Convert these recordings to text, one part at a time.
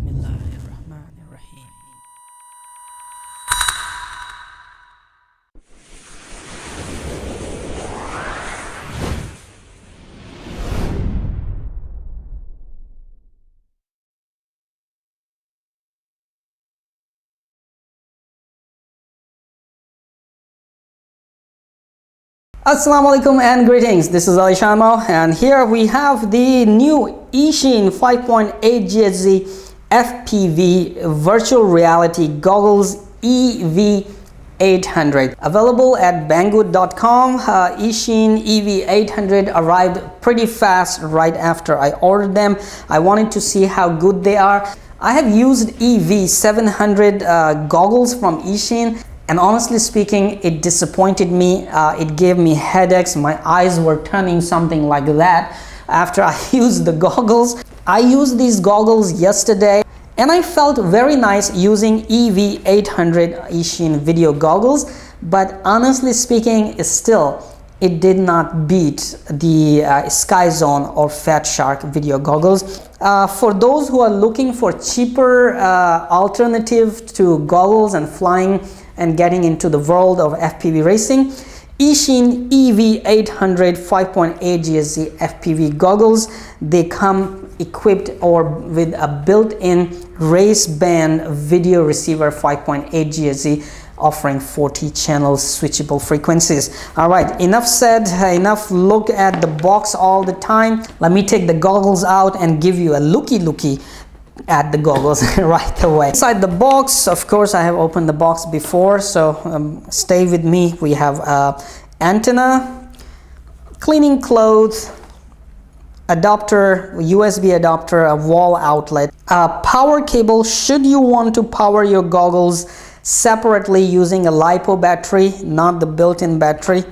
Bismillahirrahmanirrahim. Assalamu alaikum and greetings. This is AliShanMao and here we have the new Eachine 5.8 GHz FPV virtual reality goggles EV800 available at banggood.com. Uh, Eachine EV800 arrived pretty fast right after I ordered them. I wanted to see how good they are. I have used EV700 uh, goggles from Eachine and honestly speaking it disappointed me uh, it gave me headaches my eyes were turning something like that after I used the goggles I used these goggles yesterday and I felt very nice using EV800 Eachine video goggles but honestly speaking still it did not beat the uh, Skyzone or Fat Shark video goggles. Uh, for those who are looking for cheaper uh, alternative to goggles and flying and getting into the world of FPV racing. Eachine EV800 5.8 GHz FPV goggles, they come equipped or with a built-in race band video receiver 5.8 GHz offering 40 channel switchable frequencies. All right, enough said, enough look at the box all the time. Let me take the goggles out and give you a looky looky at the goggles right away. Inside the box, of course, I have opened the box before, so um, stay with me. We have a antenna, cleaning clothes, adapter, USB adapter, a wall outlet, a power cable should you want to power your goggles separately using a LiPo battery, not the built-in battery,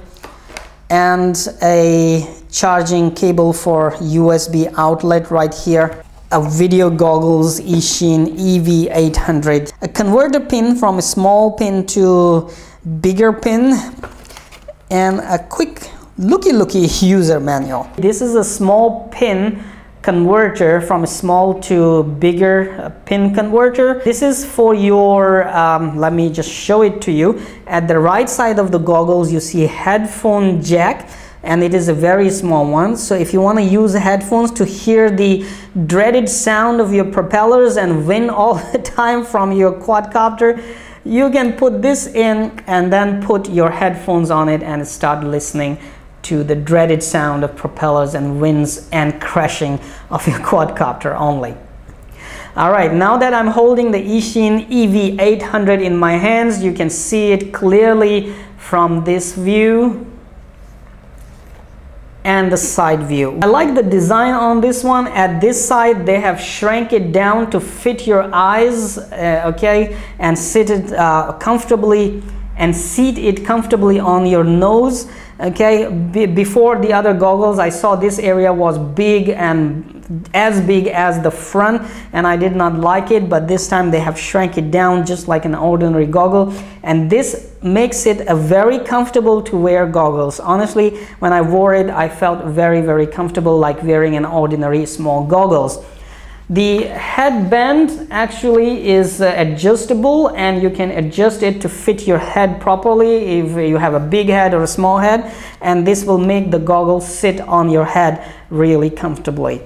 and a charging cable for USB outlet right here a video goggles Eachine EV800 a converter pin from a small pin to bigger pin and a quick looky looky user manual. This is a small pin converter from a small to bigger uh, pin converter. This is for your um, let me just show it to you. At the right side of the goggles you see headphone jack and it is a very small one. So if you want to use headphones to hear the dreaded sound of your propellers and wind all the time from your quadcopter you can put this in and then put your headphones on it and start listening to the dreaded sound of propellers and winds and crashing of your quadcopter only all right now that i'm holding the Eachine ev800 in my hands you can see it clearly from this view and the side view. I like the design on this one. At this side, they have shrank it down to fit your eyes, uh, okay, and sit it uh, comfortably and seat it comfortably on your nose okay? Be before the other goggles i saw this area was big and as big as the front and i did not like it but this time they have shrank it down just like an ordinary goggle. And this makes it a very comfortable to wear goggles. Honestly when i wore it i felt very very comfortable like wearing an ordinary small goggles the headband actually is uh, adjustable and you can adjust it to fit your head properly if you have a big head or a small head and this will make the goggles sit on your head really comfortably.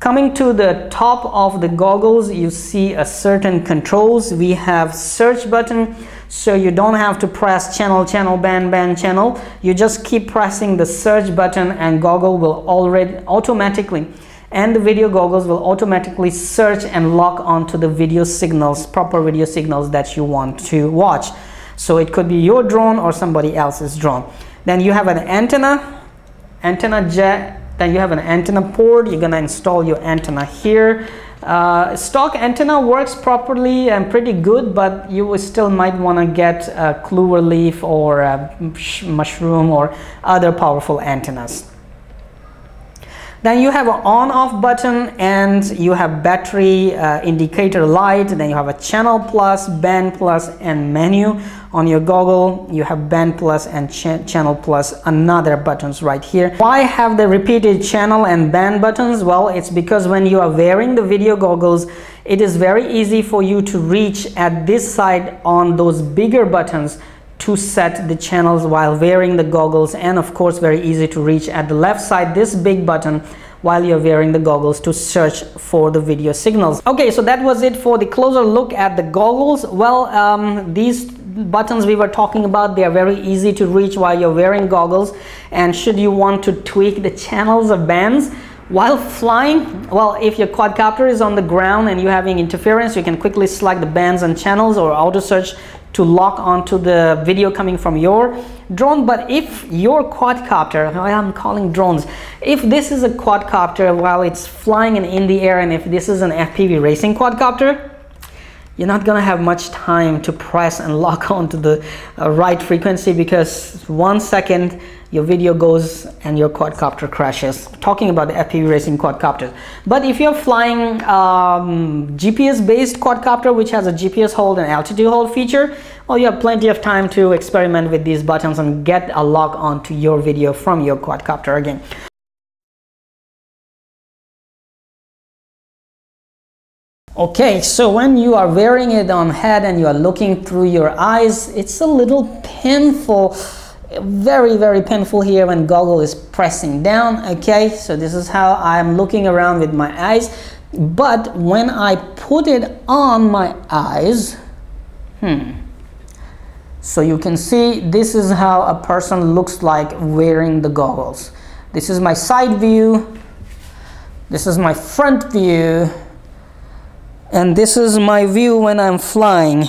Coming to the top of the goggles, you see a certain controls. We have search button, so you don't have to press channel, channel, band, band, channel. You just keep pressing the search button and goggle will already automatically and the video goggles will automatically search and lock onto the video signals, proper video signals that you want to watch. So it could be your drone or somebody else's drone. Then you have an antenna, antenna jet, then you have an antenna port. You're gonna install your antenna here. Uh, stock antenna works properly and pretty good, but you still might want to get a clover leaf or a mushroom or other powerful antennas. Then you have an on off button and you have battery uh, indicator light. Then you have a channel plus band plus and menu. On your goggle you have band plus and ch channel plus. Another buttons right here. Why have the repeated channel and band buttons? Well it's because when you are wearing the video goggles it is very easy for you to reach at this side on those bigger buttons to set the channels while wearing the goggles and of course very easy to reach at the left side this big button while you're wearing the goggles to search for the video signals. Okay so that was it for the closer look at the goggles. Well um, these buttons we were talking about they are very easy to reach while you're wearing goggles. And should you want to tweak the channels or bands while flying, well, if your quadcopter is on the ground and you're having interference, you can quickly select the bands and channels or auto search to lock onto the video coming from your drone. But if your quadcopter i'm calling drones if this is a quadcopter while it's flying in, in the air and if this is an fpv racing quadcopter you're not gonna have much time to press and lock onto the uh, right frequency because one second your video goes and your quadcopter crashes. Talking about the FPV racing quadcopters. But if you're flying um, GPS based quadcopter which has a GPS hold and altitude hold feature well you have plenty of time to experiment with these buttons and get a lock onto your video from your quadcopter again. Okay, so when you are wearing it on head and you are looking through your eyes, it's a little painful, very, very painful here when goggle is pressing down. Okay, so this is how I'm looking around with my eyes. But when I put it on my eyes, hmm, so you can see this is how a person looks like wearing the goggles. This is my side view. This is my front view and this is my view when I'm flying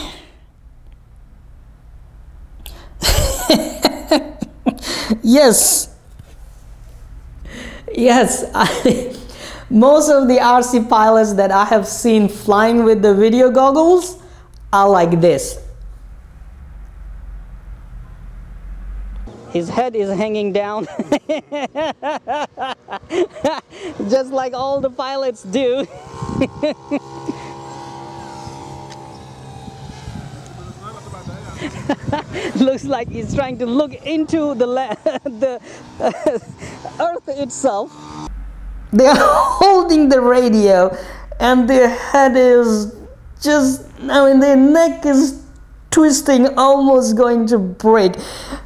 yes. Yes most of the RC pilots that I have seen flying with the video goggles are like this. His head is hanging down. Just like all the pilots do looks like he's trying to look into the the uh, earth itself. They are holding the radio and their head is just I mean their neck is twisting almost going to break.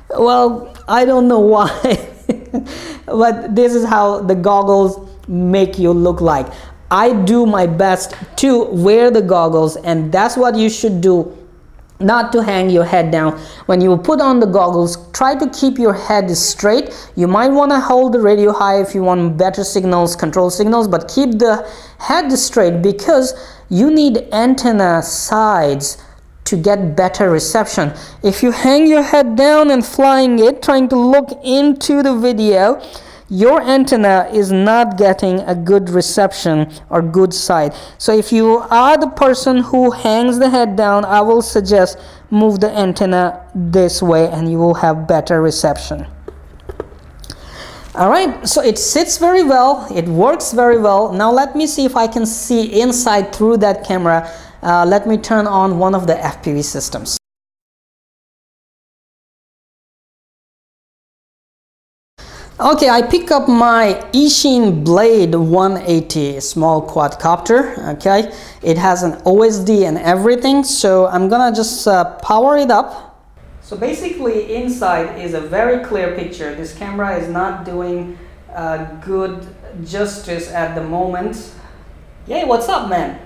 Well I don't know why but this is how the goggles make you look like. I do my best to wear the goggles and that's what you should do not to hang your head down. When you put on the goggles try to keep your head straight. You might want to hold the radio high if you want better signals control signals but keep the head straight because you need antenna sides to get better reception. If you hang your head down and flying it trying to look into the video your antenna is not getting a good reception or good sight. So if you are the person who hangs the head down, I will suggest move the antenna this way and you will have better reception. Alright, so it sits very well, it works very well. Now let me see if I can see inside through that camera. Uh, let me turn on one of the FPV systems. Okay, I pick up my Eachine Blade 180 small quadcopter. Okay, it has an OSD and everything, so I'm gonna just uh, power it up. So basically, inside is a very clear picture. This camera is not doing uh, good justice at the moment. Yay, what's up, man?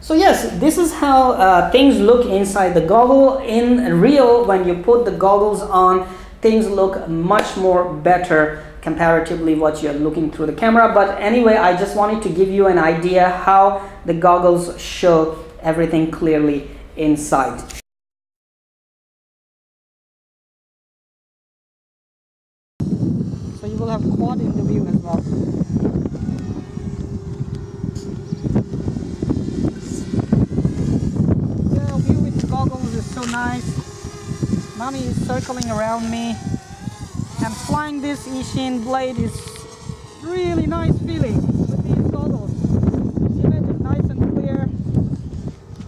So yes, this is how uh, things look inside the goggle. In real, when you put the goggles on, things look much more better comparatively what you're looking through the camera. But anyway I just wanted to give you an idea how the goggles show everything clearly inside. So you will have quad in the view as well. The view with goggles is so nice. Mommy is circling around me and flying this Eachine blade is really nice feeling with these goggles. The image is nice and clear.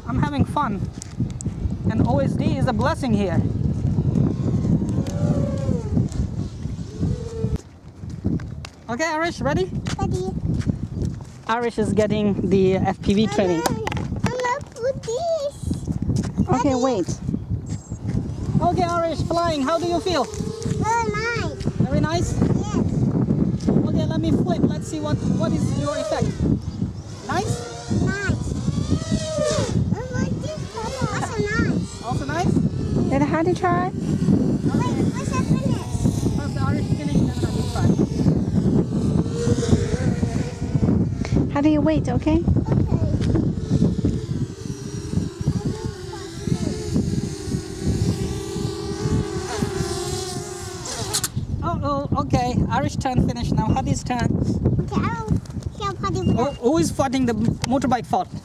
I'm having fun. And OSD is a blessing here. Okay, Arish, ready? Ready? Arish is getting the FPV training. I'm gonna put this. Okay, wait. Okay, Arish, flying. How do you feel? Very nice. Very nice. Yes. Okay, let me flip. Let's see what what is your effect. Nice. Nice. I like this color. Also nice. Also nice. Then how to try? Wait, what's that finish? First, Arish finish, then I will try. How do you wait, okay? Okay. Oh, oh, okay. Irish turn finished now. Hadi's turn. Okay, I'll show Paddy with Oh, who is fighting the motorbike fault?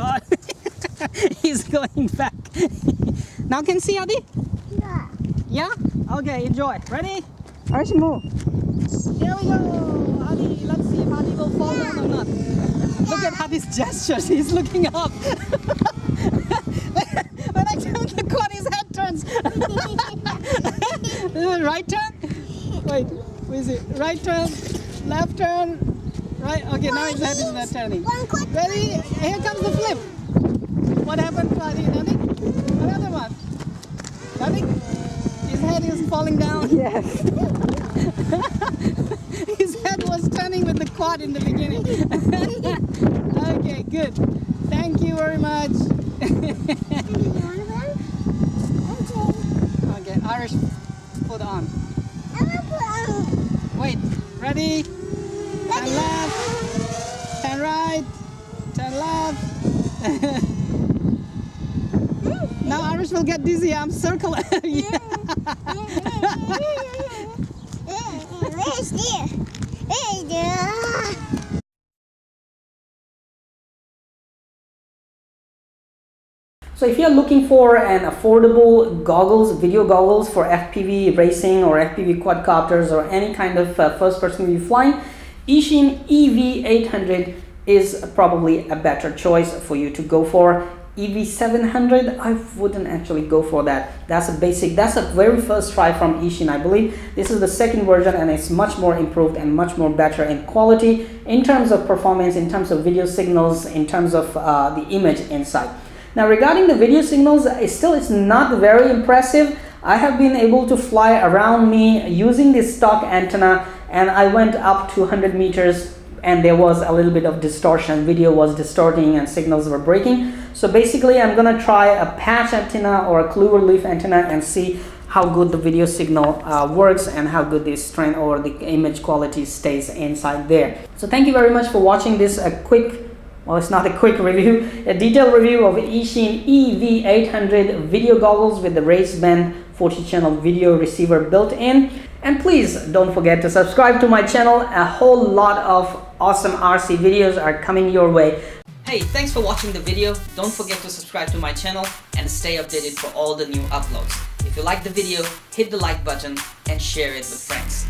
Oh, He's going back. now can see Hadi? that. Yeah? Okay, enjoy. Ready? Ours move. Here we go. Hadi, let's see if Hadi will fall down or not. Look at Hadi's gestures. He's looking up. when I turn the quad, his head turns. right turn? Wait, where is it? Right turn, left turn, right. Okay, now his head is not turning. Ready? Here comes the flip. What happened to Adi? Nothing? Another one. Nothing? His head is falling down. Yes. His head was turning with the quad in the beginning. okay, good. Thank you very much. Okay. okay, Irish foot on. I'm gonna put on. Wait, ready? Turn left, turn right, turn left. now Irish will get dizzy. I'm circling. yeah. Where's there? Where's there? So if you're looking for an affordable goggles, video goggles for FPV racing or FPV quadcopters or any kind of uh, first-person view flying, Eachine EV800 is probably a better choice for you to go for. EV700, I wouldn't actually go for that. That's a basic, that's a very first try from Eachine, I believe. This is the second version and it's much more improved and much more better in quality, in terms of performance, in terms of video signals, in terms of uh, the image inside. Now regarding the video signals, it's still it's not very impressive. I have been able to fly around me using this stock antenna and I went up to 100 meters and there was a little bit of distortion. Video was distorting and signals were breaking. So basically I'm gonna try a patch antenna or a clover leaf antenna and see how good the video signal uh, works and how good the strength or the image quality stays inside there. So thank you very much for watching this a quick well it's not a quick review a detailed review of Eachine EV800 video goggles with the band 40 channel video receiver built in and please don't forget to subscribe to my channel a whole lot of awesome RC videos are coming your way Hey, thanks for watching the video. Don't forget to subscribe to my channel and stay updated for all the new uploads. If you like the video, hit the like button and share it with friends.